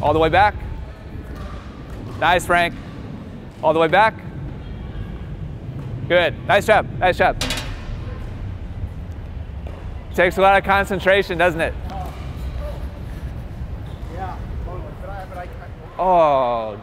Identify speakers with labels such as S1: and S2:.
S1: All the way back. Nice, Frank. All the way back. Good. Nice job. Nice job. Takes a lot of concentration, doesn't it? Oh.